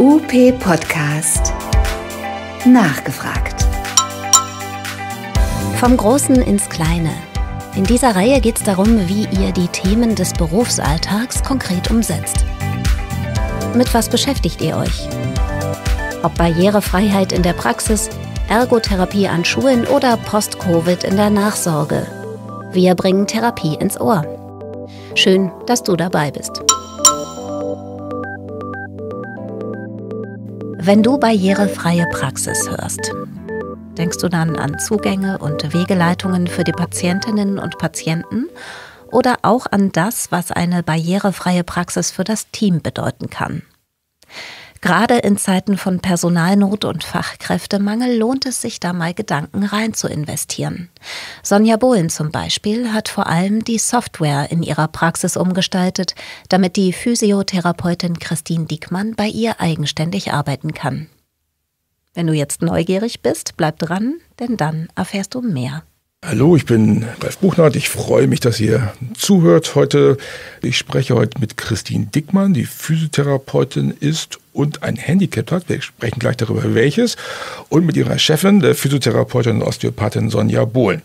UP Podcast. Nachgefragt. Vom Großen ins Kleine. In dieser Reihe geht es darum, wie ihr die Themen des Berufsalltags konkret umsetzt. Mit was beschäftigt ihr euch? Ob Barrierefreiheit in der Praxis, Ergotherapie an Schulen oder Post-Covid in der Nachsorge. Wir bringen Therapie ins Ohr. Schön, dass du dabei bist. Wenn du barrierefreie Praxis hörst, denkst du dann an Zugänge und Wegeleitungen für die Patientinnen und Patienten oder auch an das, was eine barrierefreie Praxis für das Team bedeuten kann. Gerade in Zeiten von Personalnot und Fachkräftemangel lohnt es sich da mal Gedanken rein zu investieren. Sonja Bohlen zum Beispiel hat vor allem die Software in ihrer Praxis umgestaltet, damit die Physiotherapeutin Christine Diekmann bei ihr eigenständig arbeiten kann. Wenn du jetzt neugierig bist, bleib dran, denn dann erfährst du mehr. Hallo, ich bin Ralf Buchnert. Ich freue mich, dass ihr zuhört heute. Ich spreche heute mit Christine Dickmann, die Physiotherapeutin ist und ein Handicap hat. Wir sprechen gleich darüber, welches. Und mit ihrer Chefin, der Physiotherapeutin und Osteopathin Sonja Bohlen.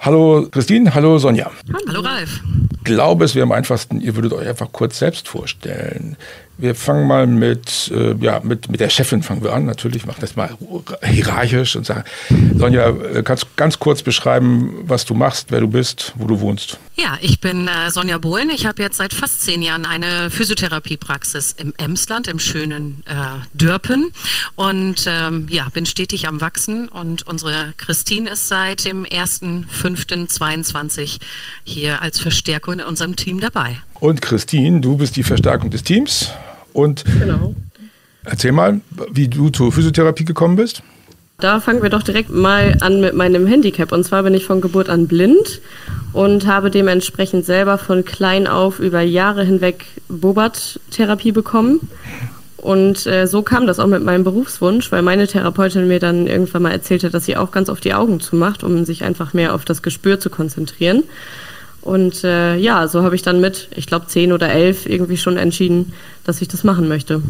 Hallo Christine, hallo Sonja. Hallo Ralf. Ich glaube, es wäre am einfachsten, ihr würdet euch einfach kurz selbst vorstellen. Wir fangen mal mit, äh, ja, mit, mit der Chefin fangen wir an. Natürlich machen das mal hierarchisch und sagen, Sonja, äh, kannst du ganz kurz beschreiben, was du machst, wer du bist, wo du wohnst? Ja, ich bin äh, Sonja Bohlen. Ich habe jetzt seit fast zehn Jahren eine Physiotherapiepraxis im Emsland, im schönen äh, Dörpen. Und ähm, ja, bin stetig am Wachsen. Und unsere Christine ist seit dem 1.5.22 hier als Verstärkung in unserem Team dabei. Und Christine, du bist die Verstärkung des Teams. Und genau. erzähl mal, wie du zur Physiotherapie gekommen bist. Da fangen wir doch direkt mal an mit meinem Handicap. Und zwar bin ich von Geburt an blind und habe dementsprechend selber von klein auf über Jahre hinweg Bobat-Therapie bekommen. Und äh, so kam das auch mit meinem Berufswunsch, weil meine Therapeutin mir dann irgendwann mal erzählte, dass sie auch ganz oft die Augen zumacht, um sich einfach mehr auf das Gespür zu konzentrieren. Und äh, ja, so habe ich dann mit, ich glaube, zehn oder elf irgendwie schon entschieden, dass ich das machen möchte.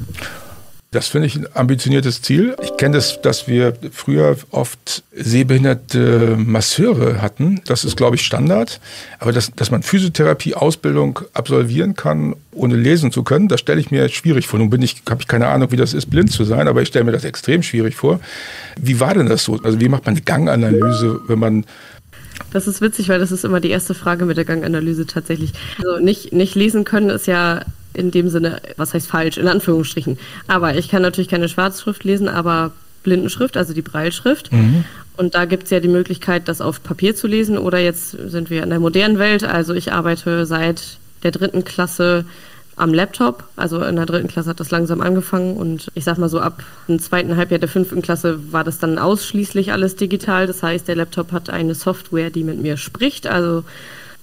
Das finde ich ein ambitioniertes Ziel. Ich kenne das, dass wir früher oft sehbehinderte Masseure hatten. Das ist, glaube ich, Standard. Aber dass, dass man Physiotherapie-Ausbildung absolvieren kann, ohne lesen zu können, das stelle ich mir schwierig vor. Nun ich, habe ich keine Ahnung, wie das ist, blind zu sein, aber ich stelle mir das extrem schwierig vor. Wie war denn das so? Also wie macht man eine Ganganalyse, wenn man das ist witzig, weil das ist immer die erste Frage mit der Ganganalyse tatsächlich. Also nicht, nicht lesen können ist ja in dem Sinne, was heißt falsch, in Anführungsstrichen. Aber ich kann natürlich keine Schwarzschrift lesen, aber Blindenschrift, also die Breilschrift. Mhm. Und da gibt es ja die Möglichkeit, das auf Papier zu lesen. Oder jetzt sind wir in der modernen Welt. Also ich arbeite seit der dritten Klasse am Laptop. Also in der dritten Klasse hat das langsam angefangen und ich sag mal so ab dem zweiten Halbjahr der fünften Klasse war das dann ausschließlich alles digital. Das heißt, der Laptop hat eine Software, die mit mir spricht. Also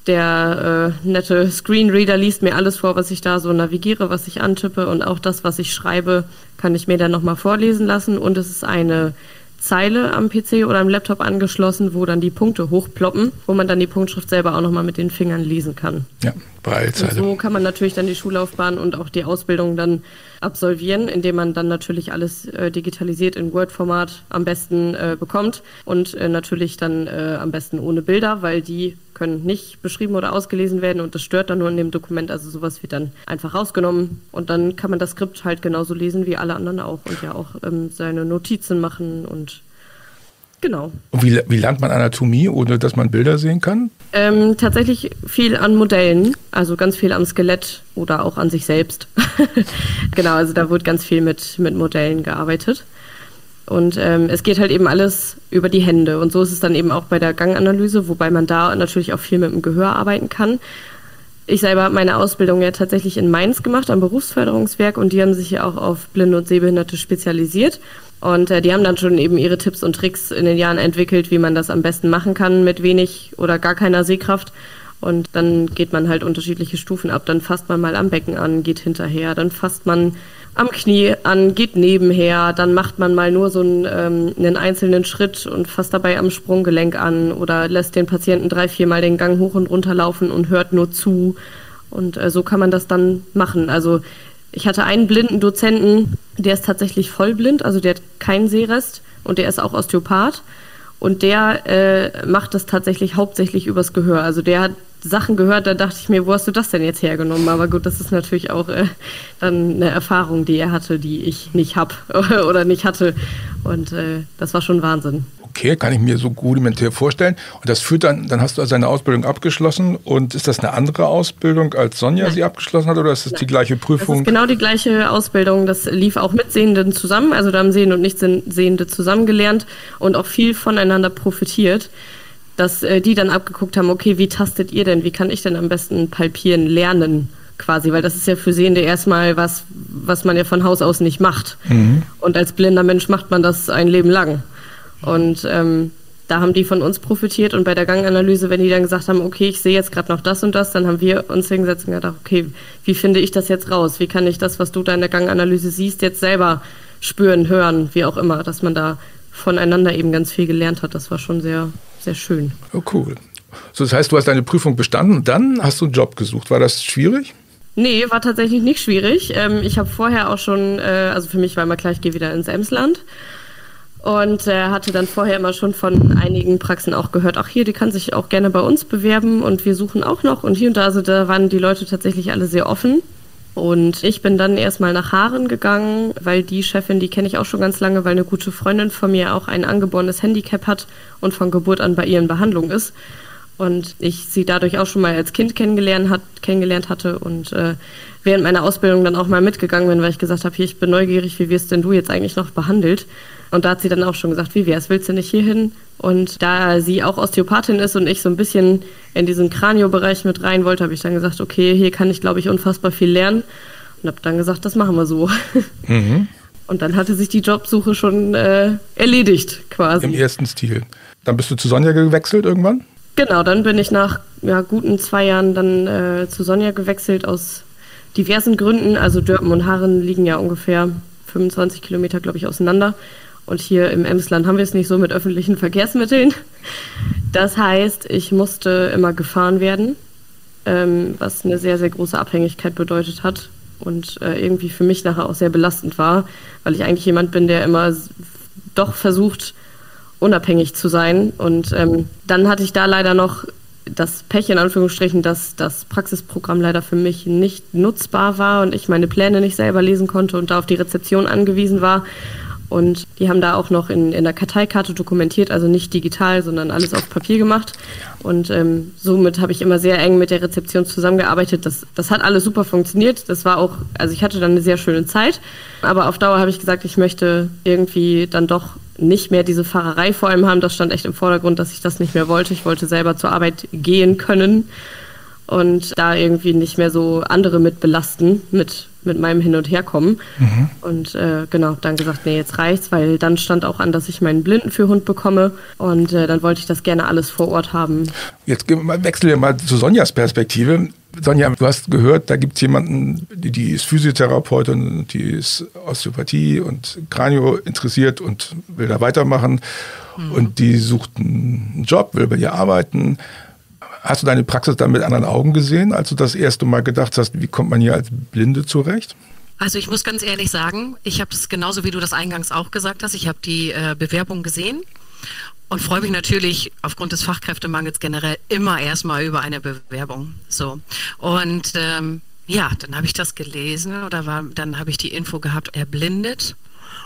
der äh, nette Screenreader liest mir alles vor, was ich da so navigiere, was ich antippe und auch das, was ich schreibe, kann ich mir dann nochmal vorlesen lassen. Und es ist eine Zeile am PC oder am Laptop angeschlossen, wo dann die Punkte hochploppen, wo man dann die Punktschrift selber auch nochmal mit den Fingern lesen kann. Ja, Breilzeile. so kann man natürlich dann die Schullaufbahn und auch die Ausbildung dann absolvieren, indem man dann natürlich alles äh, digitalisiert in Word-Format am besten äh, bekommt und äh, natürlich dann äh, am besten ohne Bilder, weil die können nicht beschrieben oder ausgelesen werden und das stört dann nur in dem Dokument. Also sowas wird dann einfach rausgenommen und dann kann man das Skript halt genauso lesen wie alle anderen auch und ja auch ähm, seine Notizen machen und Genau. Und wie, wie lernt man Anatomie, ohne dass man Bilder sehen kann? Ähm, tatsächlich viel an Modellen, also ganz viel am Skelett oder auch an sich selbst. genau, also da wird ganz viel mit, mit Modellen gearbeitet. Und ähm, es geht halt eben alles über die Hände. Und so ist es dann eben auch bei der Ganganalyse, wobei man da natürlich auch viel mit dem Gehör arbeiten kann. Ich selber habe meine Ausbildung ja tatsächlich in Mainz gemacht, am Berufsförderungswerk, und die haben sich ja auch auf Blinde und Sehbehinderte spezialisiert. Und äh, die haben dann schon eben ihre Tipps und Tricks in den Jahren entwickelt, wie man das am besten machen kann mit wenig oder gar keiner Sehkraft. Und dann geht man halt unterschiedliche Stufen ab. Dann fasst man mal am Becken an, geht hinterher, dann fasst man am Knie an, geht nebenher, dann macht man mal nur so einen, ähm, einen einzelnen Schritt und fasst dabei am Sprunggelenk an oder lässt den Patienten drei, viermal den Gang hoch und runter laufen und hört nur zu. Und äh, so kann man das dann machen. Also Ich hatte einen blinden Dozenten, der ist tatsächlich vollblind, also der hat keinen Sehrest und der ist auch Osteopath. Und der äh, macht das tatsächlich hauptsächlich übers Gehör. Also der hat Sachen gehört, da dachte ich mir, wo hast du das denn jetzt hergenommen? Aber gut, das ist natürlich auch äh, dann eine Erfahrung, die er hatte, die ich nicht habe oder nicht hatte. Und äh, das war schon Wahnsinn okay, kann ich mir so rudimentär vorstellen. Und das führt dann, dann hast du also deine Ausbildung abgeschlossen. Und ist das eine andere Ausbildung, als Sonja Nein. sie abgeschlossen hat, oder ist das Nein. die gleiche Prüfung? Das ist genau die gleiche Ausbildung. Das lief auch mit Sehenden zusammen. Also da haben Sehende und Nichtsehende zusammengelernt und auch viel voneinander profitiert dass äh, die dann abgeguckt haben, okay, wie tastet ihr denn, wie kann ich denn am besten palpieren lernen? quasi, weil das ist ja für Sehende erstmal was, was man ja von Haus aus nicht macht. Mhm. Und als blinder Mensch macht man das ein Leben lang. Und ähm, da haben die von uns profitiert und bei der Ganganalyse, wenn die dann gesagt haben, okay, ich sehe jetzt gerade noch das und das, dann haben wir uns hingesetzt und gedacht, okay, wie finde ich das jetzt raus? Wie kann ich das, was du da in der Ganganalyse siehst, jetzt selber spüren, hören, wie auch immer, dass man da voneinander eben ganz viel gelernt hat. Das war schon sehr, sehr schön. Oh, cool. So, das heißt, du hast deine Prüfung bestanden und dann hast du einen Job gesucht. War das schwierig? Nee, war tatsächlich nicht schwierig. Ähm, ich habe vorher auch schon, äh, also für mich war immer klar, ich gehe wieder ins Emsland und er hatte dann vorher immer schon von einigen Praxen auch gehört, ach hier, die kann sich auch gerne bei uns bewerben und wir suchen auch noch. Und hier und da, also da waren die Leute tatsächlich alle sehr offen. Und ich bin dann erstmal nach Haaren gegangen, weil die Chefin, die kenne ich auch schon ganz lange, weil eine gute Freundin von mir auch ein angeborenes Handicap hat und von Geburt an bei ihr in Behandlung ist. Und ich sie dadurch auch schon mal als Kind kennengelernt, hat, kennengelernt hatte und äh, während meiner Ausbildung dann auch mal mitgegangen bin, weil ich gesagt habe, hier, ich bin neugierig, wie wirst denn du jetzt eigentlich noch behandelt? Und da hat sie dann auch schon gesagt, wie wär's, willst du nicht hier hin? Und da sie auch Osteopathin ist und ich so ein bisschen in diesen Kraniobereich mit rein wollte, habe ich dann gesagt, okay, hier kann ich, glaube ich, unfassbar viel lernen. Und habe dann gesagt, das machen wir so. Mhm. Und dann hatte sich die Jobsuche schon äh, erledigt, quasi. Im ersten Stil. Dann bist du zu Sonja gewechselt irgendwann? Genau, dann bin ich nach ja, guten zwei Jahren dann äh, zu Sonja gewechselt aus diversen Gründen. Also Dörpen und Haaren liegen ja ungefähr 25 Kilometer, glaube ich, auseinander. Und hier im Emsland haben wir es nicht so mit öffentlichen Verkehrsmitteln. Das heißt, ich musste immer gefahren werden, ähm, was eine sehr, sehr große Abhängigkeit bedeutet hat und äh, irgendwie für mich nachher auch sehr belastend war, weil ich eigentlich jemand bin, der immer doch versucht, unabhängig zu sein. Und ähm, dann hatte ich da leider noch das Pech in Anführungsstrichen, dass das Praxisprogramm leider für mich nicht nutzbar war und ich meine Pläne nicht selber lesen konnte und da auf die Rezeption angewiesen war. Und die haben da auch noch in, in der Karteikarte dokumentiert, also nicht digital, sondern alles auf Papier gemacht. Und ähm, somit habe ich immer sehr eng mit der Rezeption zusammengearbeitet. Das, das hat alles super funktioniert. Das war auch, also ich hatte dann eine sehr schöne Zeit. Aber auf Dauer habe ich gesagt, ich möchte irgendwie dann doch nicht mehr diese Fahrerei vor allem haben. Das stand echt im Vordergrund, dass ich das nicht mehr wollte. Ich wollte selber zur Arbeit gehen können und da irgendwie nicht mehr so andere mit belasten, mit mit meinem Hin- und Herkommen. Mhm. Und äh, genau, dann gesagt, nee, jetzt reicht's, weil dann stand auch an, dass ich meinen Blindenführhund bekomme. Und äh, dann wollte ich das gerne alles vor Ort haben. Jetzt wechseln wir mal zu Sonjas Perspektive. Sonja, du hast gehört, da gibt es jemanden, die, die ist Physiotherapeutin, die ist Osteopathie und Kranio interessiert und will da weitermachen. Mhm. Und die sucht einen Job, will bei ihr arbeiten. Hast du deine Praxis dann mit anderen Augen gesehen, als du das erste Mal gedacht hast, wie kommt man hier als Blinde zurecht? Also ich muss ganz ehrlich sagen, ich habe es genauso wie du das eingangs auch gesagt hast, ich habe die äh, Bewerbung gesehen und freue mich natürlich aufgrund des Fachkräftemangels generell immer erstmal über eine Bewerbung. So und ähm, ja, dann habe ich das gelesen oder war, dann habe ich die Info gehabt, erblindet.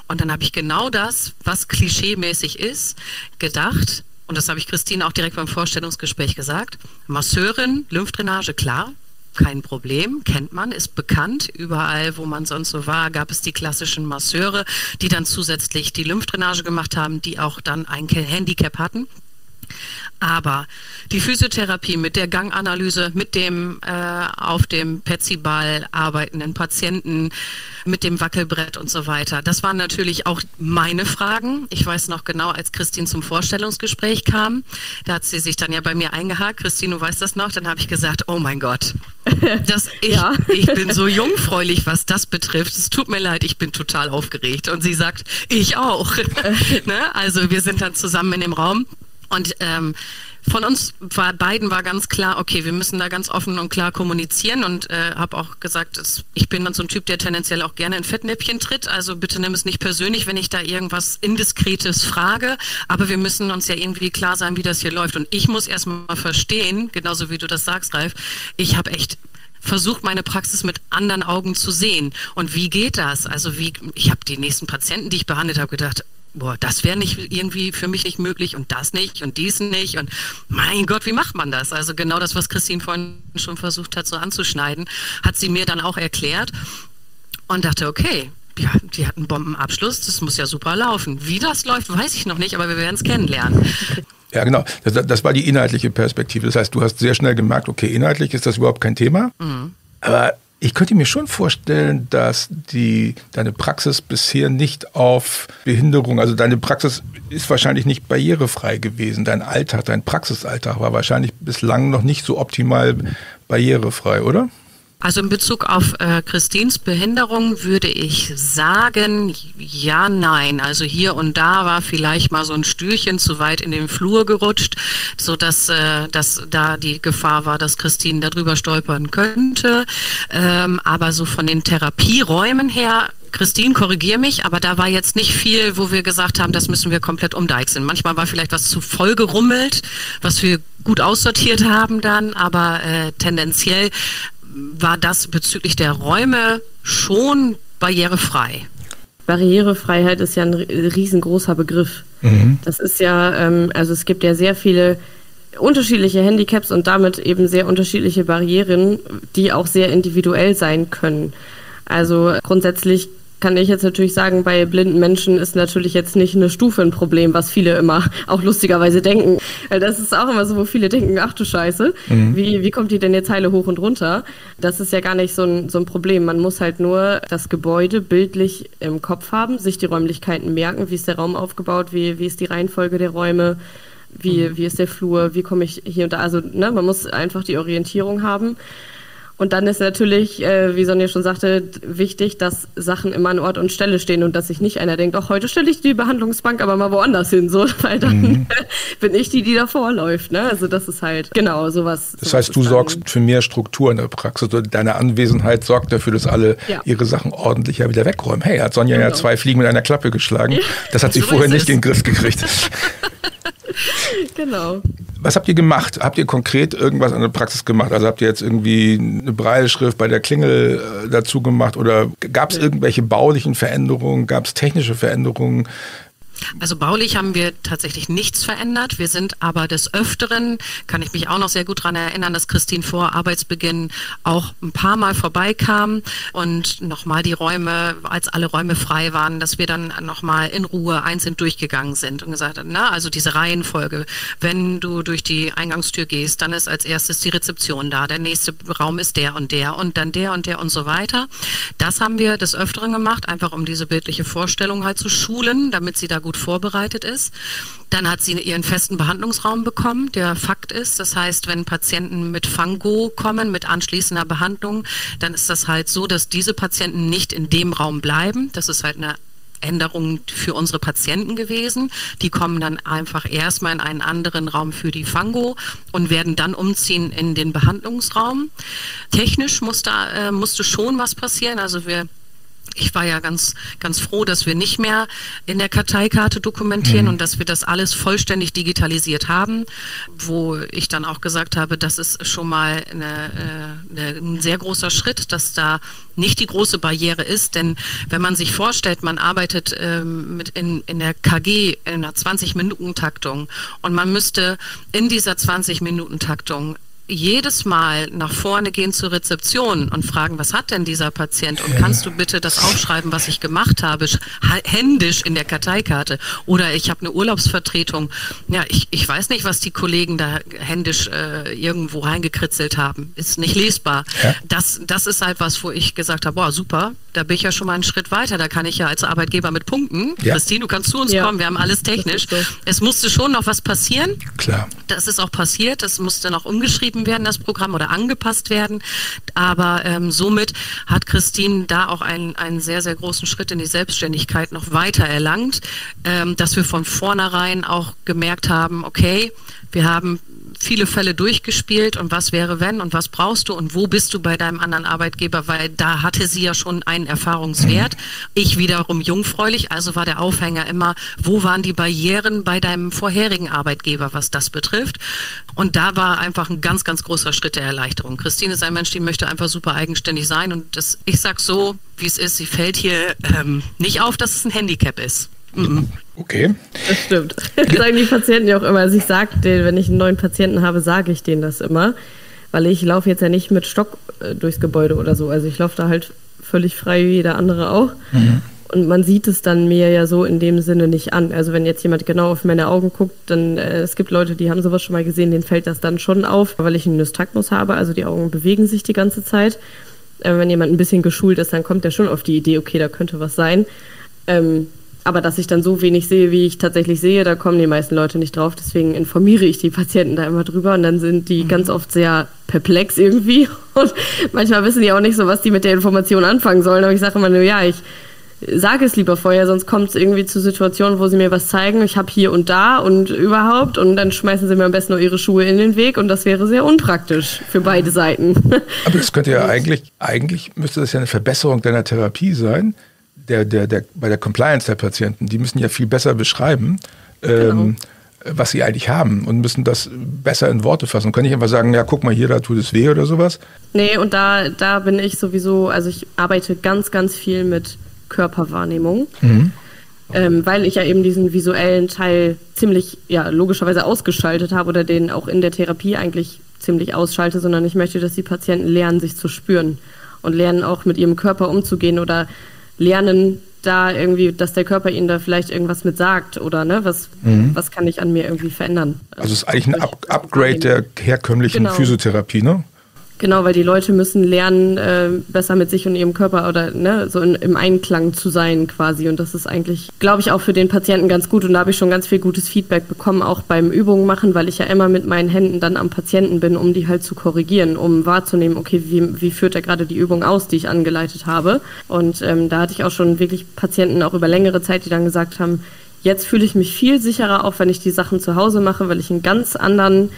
Und dann habe ich genau das, was klischeemäßig ist, gedacht und das habe ich Christine auch direkt beim Vorstellungsgespräch gesagt. Masseurin, Lymphdrainage, klar, kein Problem, kennt man, ist bekannt. Überall, wo man sonst so war, gab es die klassischen Masseure, die dann zusätzlich die Lymphdrainage gemacht haben, die auch dann ein Handicap hatten. Aber die Physiotherapie mit der Ganganalyse, mit dem äh, auf dem Petsyball arbeitenden Patienten, mit dem Wackelbrett und so weiter, das waren natürlich auch meine Fragen. Ich weiß noch genau, als Christine zum Vorstellungsgespräch kam, da hat sie sich dann ja bei mir eingehakt. Christine, du weißt das noch? Dann habe ich gesagt, oh mein Gott, das, ich, ja. ich bin so jungfräulich, was das betrifft. Es tut mir leid, ich bin total aufgeregt. Und sie sagt, ich auch. ne? Also wir sind dann zusammen in dem Raum und ähm, von uns war, beiden war ganz klar, okay, wir müssen da ganz offen und klar kommunizieren und äh, habe auch gesagt, dass, ich bin dann so ein Typ, der tendenziell auch gerne in Fettnäpfchen tritt. Also bitte nimm es nicht persönlich, wenn ich da irgendwas Indiskretes frage. Aber wir müssen uns ja irgendwie klar sein, wie das hier läuft. Und ich muss erstmal verstehen, genauso wie du das sagst, Ralf, ich habe echt versucht, meine Praxis mit anderen Augen zu sehen. Und wie geht das? Also wie, ich habe die nächsten Patienten, die ich behandelt habe, gedacht, boah, das wäre nicht irgendwie für mich nicht möglich und das nicht und dies nicht und mein Gott, wie macht man das? Also genau das, was Christine vorhin schon versucht hat, so anzuschneiden, hat sie mir dann auch erklärt und dachte, okay, ja, die hat einen Bombenabschluss, das muss ja super laufen. Wie das läuft, weiß ich noch nicht, aber wir werden es kennenlernen. Ja, genau. Das, das, war die inhaltliche Perspektive. Das heißt, du hast sehr schnell gemerkt, okay, inhaltlich ist das überhaupt kein Thema. Mhm. Aber ich könnte mir schon vorstellen, dass die, deine Praxis bisher nicht auf Behinderung, also deine Praxis ist wahrscheinlich nicht barrierefrei gewesen. Dein Alltag, dein Praxisalltag war wahrscheinlich bislang noch nicht so optimal barrierefrei, oder? Also in Bezug auf äh, Christins Behinderung würde ich sagen, ja, nein. Also hier und da war vielleicht mal so ein Stühlchen zu weit in den Flur gerutscht, so dass, äh, dass da die Gefahr war, dass Christine darüber stolpern könnte. Ähm, aber so von den Therapieräumen her Christine, korrigier mich, aber da war jetzt nicht viel, wo wir gesagt haben, das müssen wir komplett umdeichseln. Manchmal war vielleicht was zu voll gerummelt, was wir gut aussortiert haben dann, aber äh, tendenziell war das bezüglich der Räume schon barrierefrei. Barrierefreiheit ist ja ein riesengroßer Begriff. Mhm. Das ist ja, ähm, also es gibt ja sehr viele unterschiedliche Handicaps und damit eben sehr unterschiedliche Barrieren, die auch sehr individuell sein können. Also grundsätzlich kann ich jetzt natürlich sagen, bei blinden Menschen ist natürlich jetzt nicht eine Stufe ein Problem, was viele immer auch lustigerweise denken. Das ist auch immer so, wo viele denken, ach du Scheiße, mhm. wie, wie kommt die denn jetzt heile hoch und runter? Das ist ja gar nicht so ein, so ein Problem. Man muss halt nur das Gebäude bildlich im Kopf haben, sich die Räumlichkeiten merken, wie ist der Raum aufgebaut, wie, wie ist die Reihenfolge der Räume, wie, mhm. wie ist der Flur, wie komme ich hier und da. Also ne, man muss einfach die Orientierung haben. Und dann ist natürlich, äh, wie Sonja schon sagte, wichtig, dass Sachen immer an Ort und Stelle stehen und dass sich nicht einer denkt, ach, heute stelle ich die Behandlungsbank aber mal woanders hin, so, weil dann mhm. bin ich die, die davor läuft. Ne? Also das ist halt genau sowas. Das heißt, du sorgst für mehr Struktur in der Praxis. Deine Anwesenheit sorgt dafür, dass alle ja. ihre Sachen ordentlicher wieder wegräumen. Hey, hat Sonja genau. ja zwei Fliegen mit einer Klappe geschlagen. Das hat sie so vorher nicht in den Griff gekriegt. genau. Was habt ihr gemacht? Habt ihr konkret irgendwas an der Praxis gemacht? Also habt ihr jetzt irgendwie eine Breilschrift bei der Klingel äh, dazu gemacht oder gab es irgendwelche baulichen Veränderungen? Gab es technische Veränderungen? Also baulich haben wir tatsächlich nichts verändert. Wir sind aber des Öfteren, kann ich mich auch noch sehr gut daran erinnern, dass Christine vor Arbeitsbeginn auch ein paar Mal vorbeikam und nochmal die Räume, als alle Räume frei waren, dass wir dann nochmal in Ruhe einzeln durchgegangen sind und gesagt haben, na, also diese Reihenfolge, wenn du durch die Eingangstür gehst, dann ist als erstes die Rezeption da, der nächste Raum ist der und der und dann der und der und so weiter. Das haben wir des Öfteren gemacht, einfach um diese bildliche Vorstellung halt zu schulen, damit sie da gut gut vorbereitet ist. Dann hat sie ihren festen Behandlungsraum bekommen, der Fakt ist. Das heißt, wenn Patienten mit Fango kommen, mit anschließender Behandlung, dann ist das halt so, dass diese Patienten nicht in dem Raum bleiben. Das ist halt eine Änderung für unsere Patienten gewesen. Die kommen dann einfach erstmal in einen anderen Raum für die Fango und werden dann umziehen in den Behandlungsraum. Technisch muss da, äh, musste schon was passieren. Also wir ich war ja ganz, ganz froh, dass wir nicht mehr in der Karteikarte dokumentieren mhm. und dass wir das alles vollständig digitalisiert haben, wo ich dann auch gesagt habe, das ist schon mal eine, eine, äh, ein sehr großer Schritt, dass da nicht die große Barriere ist, denn wenn man sich vorstellt, man arbeitet ähm, mit in, in der KG in einer 20-Minuten-Taktung und man müsste in dieser 20-Minuten-Taktung jedes Mal nach vorne gehen zur Rezeption und fragen, was hat denn dieser Patient und kannst du bitte das aufschreiben, was ich gemacht habe, händisch in der Karteikarte oder ich habe eine Urlaubsvertretung. Ja, ich, ich weiß nicht, was die Kollegen da händisch äh, irgendwo reingekritzelt haben. Ist nicht lesbar. Ja. Das, das ist halt was, wo ich gesagt habe, boah, super, da bin ich ja schon mal einen Schritt weiter. Da kann ich ja als Arbeitgeber mit punkten. Ja. Christine, du kannst zu uns ja. kommen, wir haben alles technisch. Es musste schon noch was passieren. Klar. Das ist auch passiert, das musste noch umgeschrieben geschrieben werden, das Programm, oder angepasst werden. Aber ähm, somit hat Christine da auch einen, einen sehr, sehr großen Schritt in die Selbstständigkeit noch weiter erlangt, ähm, dass wir von vornherein auch gemerkt haben, okay, wir haben viele Fälle durchgespielt und was wäre wenn und was brauchst du und wo bist du bei deinem anderen Arbeitgeber, weil da hatte sie ja schon einen Erfahrungswert. Ich wiederum jungfräulich, also war der Aufhänger immer, wo waren die Barrieren bei deinem vorherigen Arbeitgeber, was das betrifft. Und da war einfach ein ganz, ganz großer Schritt der Erleichterung. Christine ist ein Mensch, die möchte einfach super eigenständig sein und das, ich sag so, wie es ist, sie fällt hier ähm, nicht auf, dass es ein Handicap ist. Mhm. Okay. Das stimmt. Das sagen die Patienten ja auch immer. Also ich sage wenn ich einen neuen Patienten habe, sage ich denen das immer. Weil ich laufe jetzt ja nicht mit Stock äh, durchs Gebäude oder so. Also ich laufe da halt völlig frei wie jeder andere auch. Mhm. Und man sieht es dann mir ja so in dem Sinne nicht an. Also wenn jetzt jemand genau auf meine Augen guckt, dann äh, es gibt Leute, die haben sowas schon mal gesehen, denen fällt das dann schon auf, weil ich einen Nystagmus habe. Also die Augen bewegen sich die ganze Zeit. Äh, wenn jemand ein bisschen geschult ist, dann kommt er schon auf die Idee, okay, da könnte was sein. Ähm, aber dass ich dann so wenig sehe, wie ich tatsächlich sehe, da kommen die meisten Leute nicht drauf. Deswegen informiere ich die Patienten da immer drüber und dann sind die mhm. ganz oft sehr perplex irgendwie. Und manchmal wissen die auch nicht so, was die mit der Information anfangen sollen. Aber ich sage immer nur, ja, ich sage es lieber vorher, sonst kommt es irgendwie zu Situationen, wo sie mir was zeigen. Ich habe hier und da und überhaupt und dann schmeißen sie mir am besten nur ihre Schuhe in den Weg und das wäre sehr unpraktisch für beide Seiten. Aber das könnte ja eigentlich, eigentlich müsste das ja eine Verbesserung deiner Therapie sein, der, der, der, bei der Compliance der Patienten, die müssen ja viel besser beschreiben, genau. ähm, was sie eigentlich haben und müssen das besser in Worte fassen. Kann ich einfach sagen, ja, guck mal hier, da tut es weh oder sowas? Nee, und da, da bin ich sowieso, also ich arbeite ganz, ganz viel mit Körperwahrnehmung. Mhm. Ähm, weil ich ja eben diesen visuellen Teil ziemlich, ja, logischerweise ausgeschaltet habe oder den auch in der Therapie eigentlich ziemlich ausschalte, sondern ich möchte, dass die Patienten lernen, sich zu spüren und lernen auch mit ihrem Körper umzugehen oder lernen da irgendwie, dass der Körper ihnen da vielleicht irgendwas mit sagt oder ne, was, mhm. was kann ich an mir irgendwie verändern. Also es ist eigentlich ein Up Upgrade der herkömmlichen genau. Physiotherapie, ne? Genau, weil die Leute müssen lernen, äh, besser mit sich und ihrem Körper oder ne, so in, im Einklang zu sein quasi. Und das ist eigentlich, glaube ich, auch für den Patienten ganz gut. Und da habe ich schon ganz viel gutes Feedback bekommen, auch beim Übungen machen, weil ich ja immer mit meinen Händen dann am Patienten bin, um die halt zu korrigieren, um wahrzunehmen, okay, wie, wie führt er gerade die Übung aus, die ich angeleitet habe. Und ähm, da hatte ich auch schon wirklich Patienten auch über längere Zeit, die dann gesagt haben, jetzt fühle ich mich viel sicherer, auch wenn ich die Sachen zu Hause mache, weil ich einen ganz anderen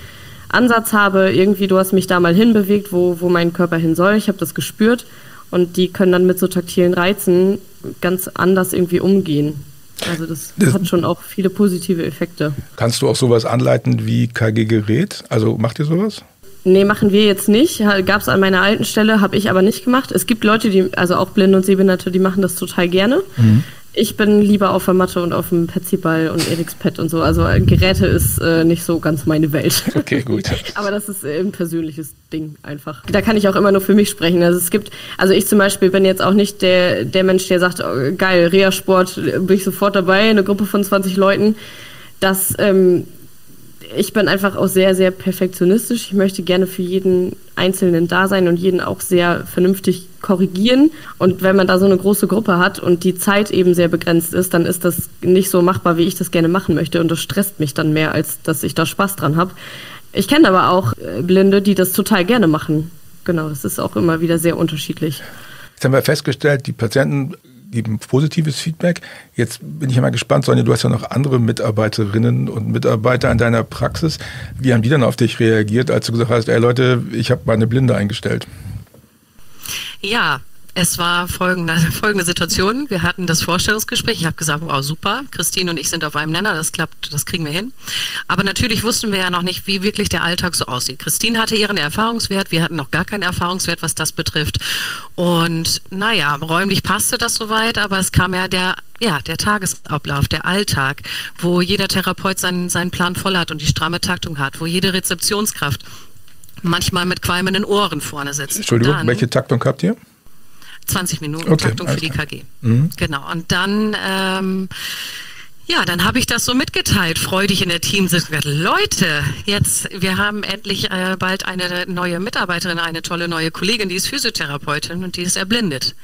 Ansatz habe, irgendwie, du hast mich da mal hinbewegt, wo, wo mein Körper hin soll. Ich habe das gespürt und die können dann mit so taktilen Reizen ganz anders irgendwie umgehen. Also das, das hat schon auch viele positive Effekte. Kannst du auch sowas anleiten wie KG-Gerät? Also macht ihr sowas? Nee, machen wir jetzt nicht. Gab es an meiner alten Stelle, habe ich aber nicht gemacht. Es gibt Leute, die, also auch Blinde und Sehbehinderte, die machen das total gerne. Mhm. Ich bin lieber auf der Matte und auf dem Petsyball und Eriks Pet und so. Also äh, Geräte ist äh, nicht so ganz meine Welt. Okay, gut. Aber das ist äh, ein persönliches Ding einfach. Da kann ich auch immer nur für mich sprechen. Also es gibt, also ich zum Beispiel bin jetzt auch nicht der, der Mensch, der sagt, oh, geil, Reha-Sport, bin ich sofort dabei, eine Gruppe von 20 Leuten. Das ähm, ich bin einfach auch sehr, sehr perfektionistisch. Ich möchte gerne für jeden Einzelnen da sein und jeden auch sehr vernünftig korrigieren. Und wenn man da so eine große Gruppe hat und die Zeit eben sehr begrenzt ist, dann ist das nicht so machbar, wie ich das gerne machen möchte. Und das stresst mich dann mehr, als dass ich da Spaß dran habe. Ich kenne aber auch äh, Blinde, die das total gerne machen. Genau, das ist auch immer wieder sehr unterschiedlich. Jetzt haben wir festgestellt, die Patienten geben positives Feedback. Jetzt bin ich ja mal gespannt, Sonja, du hast ja noch andere Mitarbeiterinnen und Mitarbeiter in deiner Praxis. Wie haben die dann auf dich reagiert, als du gesagt hast, ey Leute, ich habe meine Blinde eingestellt? Ja, es war folgende, folgende Situation. Wir hatten das Vorstellungsgespräch. Ich habe gesagt, wow, super. Christine und ich sind auf einem Nenner. Das klappt, das kriegen wir hin. Aber natürlich wussten wir ja noch nicht, wie wirklich der Alltag so aussieht. Christine hatte ihren Erfahrungswert. Wir hatten noch gar keinen Erfahrungswert, was das betrifft. Und naja, räumlich passte das soweit, aber es kam ja der ja, der Tagesablauf, der Alltag, wo jeder Therapeut seinen, seinen Plan voll hat und die stramme Taktung hat, wo jede Rezeptionskraft manchmal mit qualmenden Ohren vorne sitzt. Entschuldigung, Dann, welche Taktung habt ihr? 20 Minuten okay, Taktung für die KG. Mhm. Genau. Und dann, ähm, ja, dann habe ich das so mitgeteilt, freudig in der Teamsitzung. Leute, jetzt, wir haben endlich äh, bald eine neue Mitarbeiterin, eine tolle neue Kollegin, die ist Physiotherapeutin und die ist erblindet.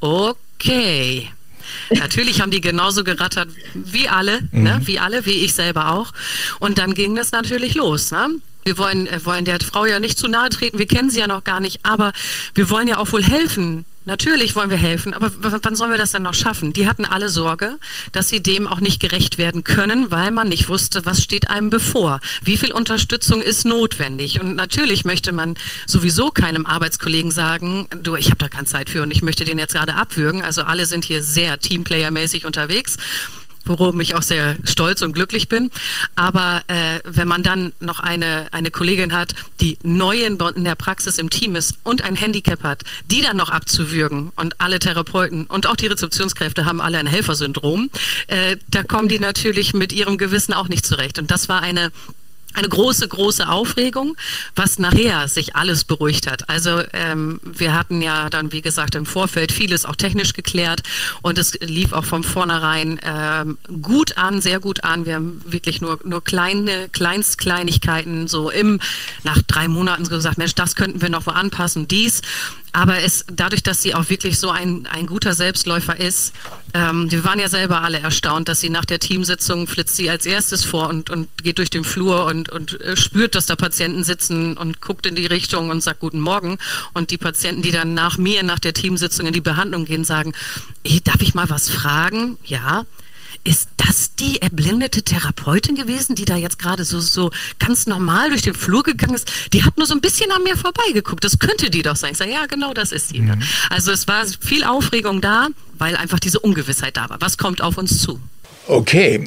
Okay. Natürlich haben die genauso gerattert wie alle, ne? mhm. ne? wie alle, wie ich selber auch. Und dann ging das natürlich los. Ne? Wir wollen, äh, wollen der Frau ja nicht zu nahe treten, wir kennen sie ja noch gar nicht, aber wir wollen ja auch wohl helfen. Natürlich wollen wir helfen, aber wann sollen wir das denn noch schaffen? Die hatten alle Sorge, dass sie dem auch nicht gerecht werden können, weil man nicht wusste, was steht einem bevor. Wie viel Unterstützung ist notwendig? Und natürlich möchte man sowieso keinem Arbeitskollegen sagen, du, ich habe da keine Zeit für und ich möchte den jetzt gerade abwürgen. Also alle sind hier sehr Teamplayer-mäßig unterwegs worum ich auch sehr stolz und glücklich bin. Aber äh, wenn man dann noch eine, eine Kollegin hat, die neu in, in der Praxis im Team ist und ein Handicap hat, die dann noch abzuwürgen und alle Therapeuten und auch die Rezeptionskräfte haben alle ein Helfersyndrom, äh, da kommen die natürlich mit ihrem Gewissen auch nicht zurecht. Und das war eine eine große, große Aufregung, was nachher sich alles beruhigt hat. Also ähm, wir hatten ja dann, wie gesagt, im Vorfeld vieles auch technisch geklärt und es lief auch von vornherein ähm, gut an, sehr gut an. Wir haben wirklich nur, nur kleine, Kleinstkleinigkeiten so im, nach drei Monaten so gesagt, Mensch, das könnten wir noch wo anpassen, dies. Aber es, dadurch, dass sie auch wirklich so ein, ein guter Selbstläufer ist, ähm, wir waren ja selber alle erstaunt, dass sie nach der Teamsitzung flitzt sie als erstes vor und, und geht durch den Flur und, und äh, spürt, dass da Patienten sitzen und guckt in die Richtung und sagt Guten Morgen. Und die Patienten, die dann nach mir, nach der Teamsitzung in die Behandlung gehen, sagen, hey, darf ich mal was fragen? Ja. Ist das die erblindete Therapeutin gewesen, die da jetzt gerade so, so ganz normal durch den Flur gegangen ist? Die hat nur so ein bisschen an mir vorbeigeguckt. Das könnte die doch sein. Ich sage, ja, genau, das ist sie. Mhm. Also es war viel Aufregung da, weil einfach diese Ungewissheit da war. Was kommt auf uns zu? Okay,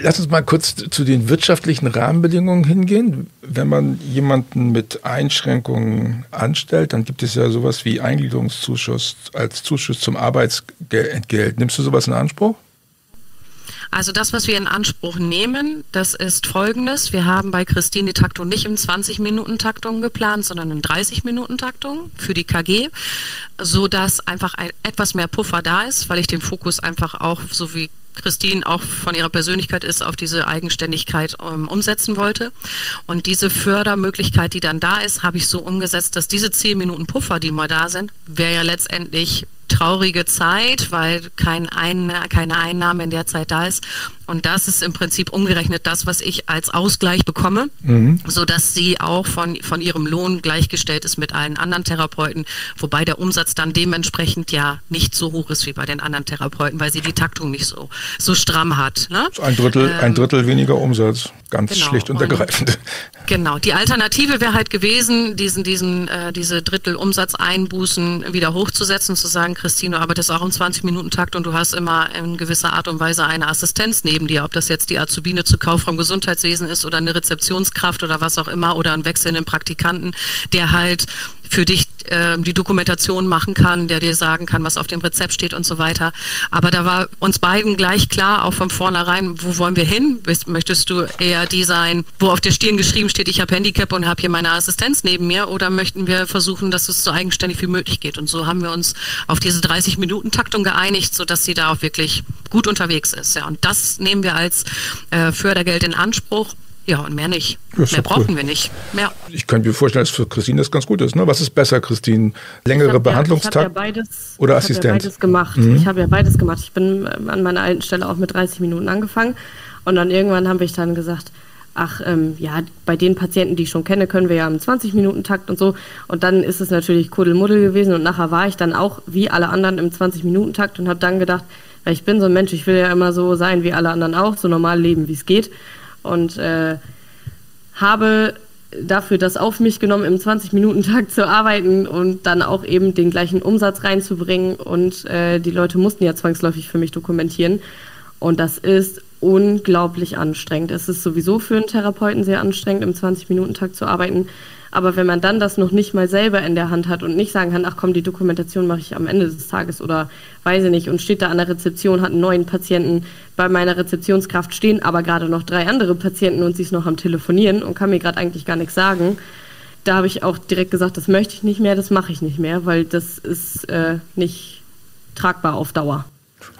lass uns mal kurz zu den wirtschaftlichen Rahmenbedingungen hingehen. Wenn man jemanden mit Einschränkungen anstellt, dann gibt es ja sowas wie Eingliederungszuschuss als Zuschuss zum Arbeitsentgelt. Nimmst du sowas in Anspruch? Also das, was wir in Anspruch nehmen, das ist folgendes. Wir haben bei Christine die Taktung nicht in 20-Minuten-Taktung geplant, sondern in 30-Minuten-Taktung für die KG, so dass einfach ein, etwas mehr Puffer da ist, weil ich den Fokus einfach auch, so wie Christine auch von ihrer Persönlichkeit ist, auf diese Eigenständigkeit ähm, umsetzen wollte. Und diese Fördermöglichkeit, die dann da ist, habe ich so umgesetzt, dass diese 10 Minuten Puffer, die mal da sind, wäre ja letztendlich traurige Zeit, weil kein Ein keine Einnahme in der Zeit da ist. Und das ist im Prinzip umgerechnet das, was ich als Ausgleich bekomme, mhm. so dass sie auch von, von ihrem Lohn gleichgestellt ist mit allen anderen Therapeuten, wobei der Umsatz dann dementsprechend ja nicht so hoch ist wie bei den anderen Therapeuten, weil sie die Taktung nicht so, so stramm hat. Ne? Ein Drittel, ähm, ein Drittel weniger Umsatz, ganz genau. schlicht und ergreifend. Genau. Die Alternative wäre halt gewesen, diesen, diesen, äh, diese Drittel Umsatzeinbußen wieder hochzusetzen, zu sagen, Christine, du arbeitest auch im 20-Minuten-Takt und du hast immer in gewisser Art und Weise eine Assistenz neben neben dir, ob das jetzt die Azubine zu Kauf vom Gesundheitswesen ist oder eine Rezeptionskraft oder was auch immer oder ein wechselnden Praktikanten, der halt für dich äh, die Dokumentation machen kann, der dir sagen kann, was auf dem Rezept steht und so weiter. Aber da war uns beiden gleich klar, auch von vornherein, wo wollen wir hin? Möchtest du eher die sein, wo auf der Stirn geschrieben steht, ich habe Handicap und habe hier meine Assistenz neben mir? Oder möchten wir versuchen, dass es so eigenständig wie möglich geht? Und so haben wir uns auf diese 30-Minuten-Taktung geeinigt, sodass sie da auch wirklich gut unterwegs ist. Ja, und das nehmen wir als äh, Fördergeld in Anspruch. Ja, und mehr nicht. Mehr brauchen cool. wir nicht. Mehr. Ich könnte mir vorstellen, dass für Christine das ganz gut ist. Ne? Was ist besser, Christine? Längere Behandlungstag ja, beides, oder Assistenz? Ich habe ja beides gemacht. Mhm. Ich habe ja beides gemacht. Ich bin äh, an meiner alten Stelle auch mit 30 Minuten angefangen. Und dann irgendwann habe ich dann gesagt, ach ähm, ja, bei den Patienten, die ich schon kenne, können wir ja im 20-Minuten-Takt und so. Und dann ist es natürlich Kuddelmuddel gewesen. Und nachher war ich dann auch wie alle anderen im 20-Minuten-Takt und habe dann gedacht, weil ich bin so ein Mensch, ich will ja immer so sein wie alle anderen auch, so normal leben, wie es geht und äh, habe dafür das auf mich genommen, im 20-Minuten-Tag zu arbeiten und dann auch eben den gleichen Umsatz reinzubringen. Und äh, die Leute mussten ja zwangsläufig für mich dokumentieren. Und das ist unglaublich anstrengend. Es ist sowieso für einen Therapeuten sehr anstrengend, im 20-Minuten-Tag zu arbeiten. Aber wenn man dann das noch nicht mal selber in der Hand hat und nicht sagen kann, ach komm, die Dokumentation mache ich am Ende des Tages oder weiß ich nicht und steht da an der Rezeption, hat einen neuen Patienten bei meiner Rezeptionskraft stehen, aber gerade noch drei andere Patienten und sie ist noch am Telefonieren und kann mir gerade eigentlich gar nichts sagen. Da habe ich auch direkt gesagt, das möchte ich nicht mehr, das mache ich nicht mehr, weil das ist äh, nicht tragbar auf Dauer.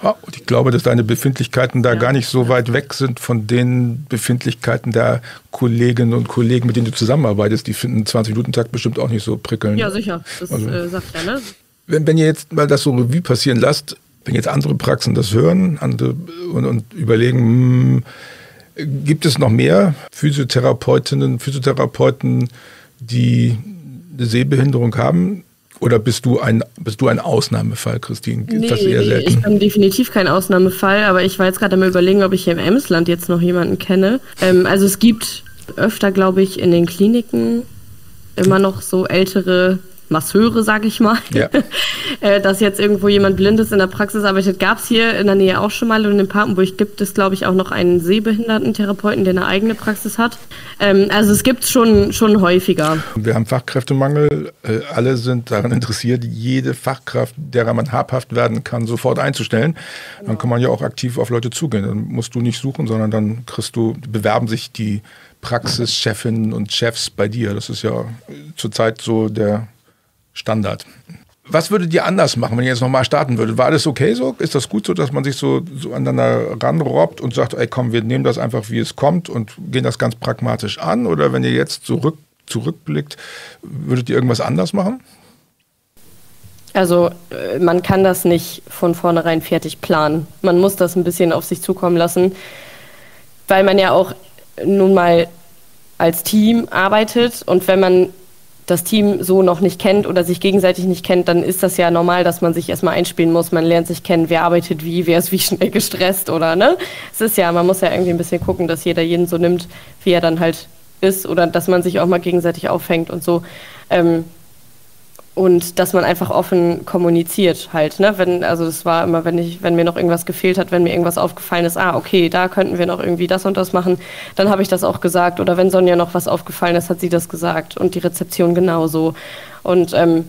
Und ich glaube, dass deine Befindlichkeiten da ja. gar nicht so weit weg sind von den Befindlichkeiten der Kolleginnen und Kollegen, mit denen du zusammenarbeitest. Die finden 20-Minuten-Takt bestimmt auch nicht so prickelnd. Ja, sicher. Das also, äh, sagt ja, ne? Wenn, wenn ihr jetzt mal das so Revue passieren lasst, wenn jetzt andere Praxen das hören andere, und, und überlegen, mh, hm, Gibt es noch mehr Physiotherapeutinnen, Physiotherapeuten, die eine Sehbehinderung haben? Oder bist du ein, bist du ein Ausnahmefall, Christine? Ist nee, das eher selten? ich bin definitiv kein Ausnahmefall, aber ich war jetzt gerade am überlegen, ob ich hier im Emsland jetzt noch jemanden kenne. Ähm, also es gibt öfter, glaube ich, in den Kliniken immer noch so ältere Masseure, sage ich mal, ja. Äh, dass jetzt irgendwo jemand Blindes in der Praxis arbeitet, gab es hier in der Nähe auch schon mal. Und in Papenburg gibt es, glaube ich, auch noch einen Sehbehindertentherapeuten, der eine eigene Praxis hat. Ähm, also es gibt es schon, schon häufiger. Wir haben Fachkräftemangel. Äh, alle sind daran interessiert, jede Fachkraft, derer man habhaft werden kann, sofort einzustellen. Genau. Dann kann man ja auch aktiv auf Leute zugehen. Dann musst du nicht suchen, sondern dann kriegst du, bewerben sich die Praxischefinnen und Chefs bei dir. Das ist ja zurzeit so der Standard. Was würdet ihr anders machen, wenn ihr jetzt nochmal starten würdet? War das okay so? Ist das gut so, dass man sich so, so aneinander ranrobbt und sagt, ey komm, wir nehmen das einfach, wie es kommt und gehen das ganz pragmatisch an? Oder wenn ihr jetzt zurück, zurückblickt, würdet ihr irgendwas anders machen? Also äh, man kann das nicht von vornherein fertig planen. Man muss das ein bisschen auf sich zukommen lassen, weil man ja auch nun mal als Team arbeitet und wenn man das Team so noch nicht kennt oder sich gegenseitig nicht kennt, dann ist das ja normal, dass man sich erstmal einspielen muss. Man lernt sich kennen, wer arbeitet wie, wer ist wie schnell gestresst oder ne? Es ist ja, man muss ja irgendwie ein bisschen gucken, dass jeder jeden so nimmt, wie er dann halt ist oder dass man sich auch mal gegenseitig auffängt und so. Ähm, und dass man einfach offen kommuniziert halt, ne? Wenn, also das war immer, wenn ich, wenn mir noch irgendwas gefehlt hat, wenn mir irgendwas aufgefallen ist, ah, okay, da könnten wir noch irgendwie das und das machen, dann habe ich das auch gesagt. Oder wenn Sonja noch was aufgefallen ist, hat sie das gesagt. Und die Rezeption genauso. Und ähm,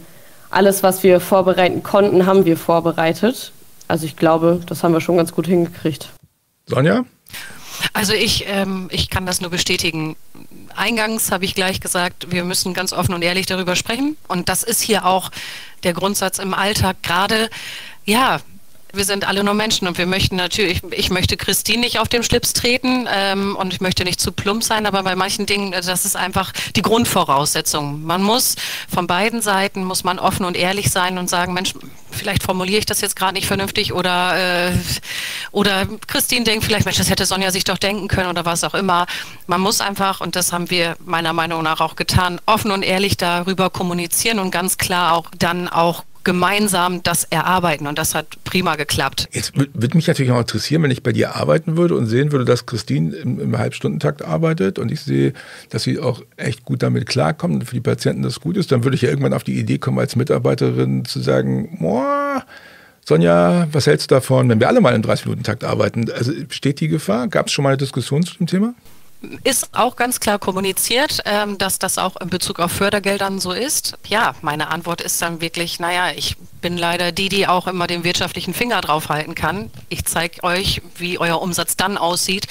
alles, was wir vorbereiten konnten, haben wir vorbereitet. Also ich glaube, das haben wir schon ganz gut hingekriegt. Sonja? Also ich, ähm, ich kann das nur bestätigen. Eingangs habe ich gleich gesagt, wir müssen ganz offen und ehrlich darüber sprechen. Und das ist hier auch der Grundsatz im Alltag. Gerade, ja, wir sind alle nur Menschen und wir möchten natürlich, ich möchte Christine nicht auf dem Schlips treten ähm, und ich möchte nicht zu plump sein, aber bei manchen Dingen, äh, das ist einfach die Grundvoraussetzung. Man muss von beiden Seiten, muss man offen und ehrlich sein und sagen, Mensch, vielleicht formuliere ich das jetzt gerade nicht vernünftig oder, äh, oder Christine denkt vielleicht, Mensch, das hätte Sonja sich doch denken können oder was auch immer. Man muss einfach, und das haben wir meiner Meinung nach auch getan, offen und ehrlich darüber kommunizieren und ganz klar auch dann auch gemeinsam das erarbeiten und das hat prima geklappt. Jetzt würde mich natürlich auch interessieren, wenn ich bei dir arbeiten würde und sehen würde, dass Christine im, im Halbstundentakt arbeitet und ich sehe, dass sie auch echt gut damit klarkommt und für die Patienten das gut ist, dann würde ich ja irgendwann auf die Idee kommen, als Mitarbeiterin zu sagen, boah, Sonja, was hältst du davon, wenn wir alle mal im 30-Minuten-Takt arbeiten? Also besteht die Gefahr? Gab es schon mal eine Diskussion zu dem Thema? Ist auch ganz klar kommuniziert, ähm, dass das auch in Bezug auf Fördergeldern so ist. Ja, meine Antwort ist dann wirklich, naja, ich bin leider die, die auch immer den wirtschaftlichen Finger draufhalten kann. Ich zeige euch, wie euer Umsatz dann aussieht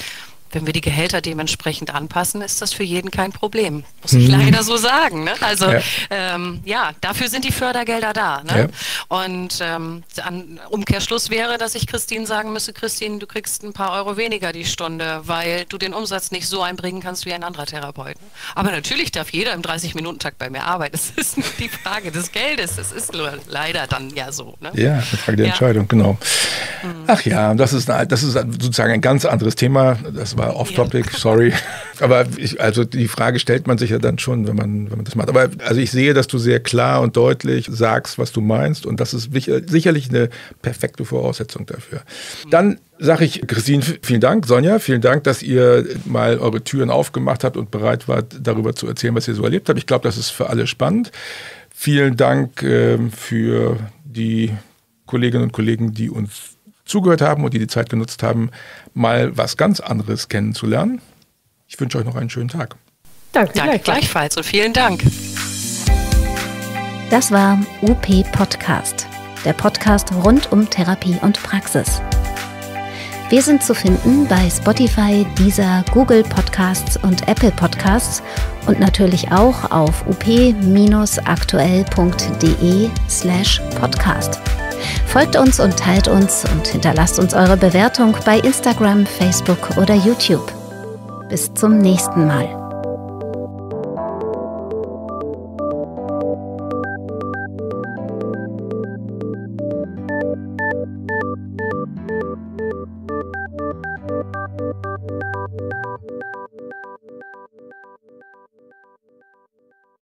wenn wir die Gehälter dementsprechend anpassen, ist das für jeden kein Problem. Muss ich mhm. leider so sagen. Ne? Also ja. Ähm, ja. dafür sind die Fördergelder da. Ne? Ja. Und ähm, an Umkehrschluss wäre, dass ich Christine sagen müsste, Christine, du kriegst ein paar Euro weniger die Stunde, weil du den Umsatz nicht so einbringen kannst wie ein anderer Therapeut. Aber natürlich darf jeder im 30-Minuten-Takt bei mir arbeiten. Es ist nur die Frage des Geldes. Es ist leider dann ja so. Ne? Ja, eine Frage der ja. Entscheidung, genau. Mhm. Ach ja, das ist, eine, das ist sozusagen ein ganz anderes Thema. Das war off-topic, sorry. Aber ich, also die Frage stellt man sich ja dann schon, wenn man, wenn man das macht. Aber also ich sehe, dass du sehr klar und deutlich sagst, was du meinst. Und das ist sicherlich eine perfekte Voraussetzung dafür. Dann sage ich, Christine, vielen Dank. Sonja, vielen Dank, dass ihr mal eure Türen aufgemacht habt und bereit wart, darüber zu erzählen, was ihr so erlebt habt. Ich glaube, das ist für alle spannend. Vielen Dank äh, für die Kolleginnen und Kollegen, die uns zugehört haben und die die Zeit genutzt haben, mal was ganz anderes kennenzulernen. Ich wünsche euch noch einen schönen Tag. Danke, Danke gleichfalls und vielen Dank. Das war UP Podcast, der Podcast rund um Therapie und Praxis. Wir sind zu finden bei Spotify, Deezer, Google Podcasts und Apple Podcasts und natürlich auch auf up-aktuell.de slash podcast. Folgt uns und teilt uns und hinterlasst uns eure Bewertung bei Instagram, Facebook oder YouTube. Bis zum nächsten Mal.